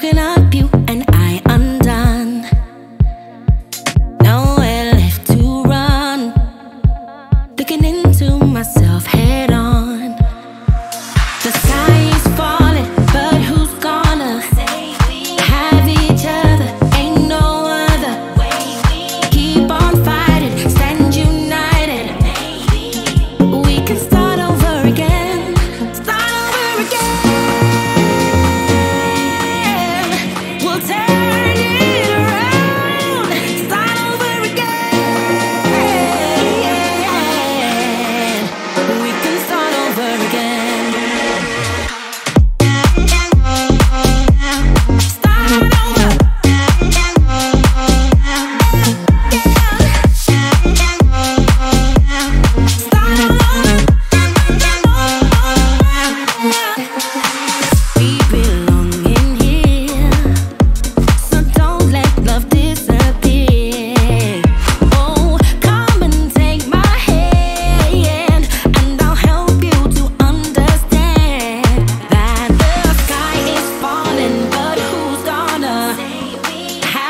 broken I?